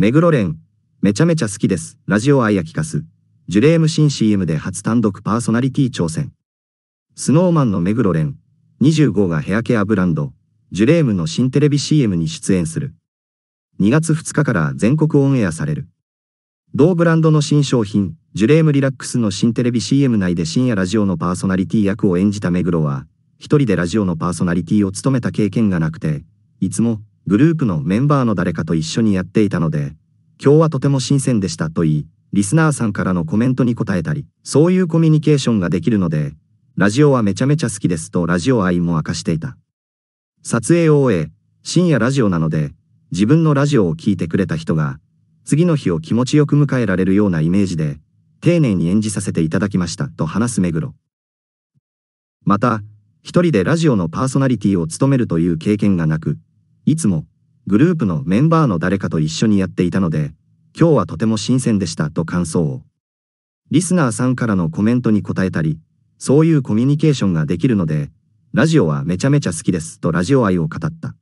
目黒蓮、めちゃめちゃ好きです。ラジオアイアキカス。ジュレーム新 CM で初単独パーソナリティ挑戦。スノーマンの目黒蓮、25がヘアケアブランド、ジュレームの新テレビ CM に出演する。2月2日から全国オンエアされる。同ブランドの新商品、ジュレームリラックスの新テレビ CM 内で深夜ラジオのパーソナリティ役を演じた目黒は、一人でラジオのパーソナリティを務めた経験がなくて、いつもグループのメンバーの誰かと一緒にやっていたので、今日はとても新鮮でしたと言い、リスナーさんからのコメントに答えたり、そういうコミュニケーションができるので、ラジオはめちゃめちゃ好きですとラジオ愛も明かしていた。撮影を終え、深夜ラジオなので、自分のラジオを聴いてくれた人が、次の日を気持ちよく迎えられるようなイメージで、丁寧に演じさせていただきましたと話す目黒。また、一人でラジオのパーソナリティを務めるという経験がなく、いつもグループのメンバーの誰かと一緒にやっていたので、今日はとても新鮮でしたと感想を。リスナーさんからのコメントに答えたり、そういうコミュニケーションができるので、ラジオはめちゃめちゃ好きですとラジオ愛を語った。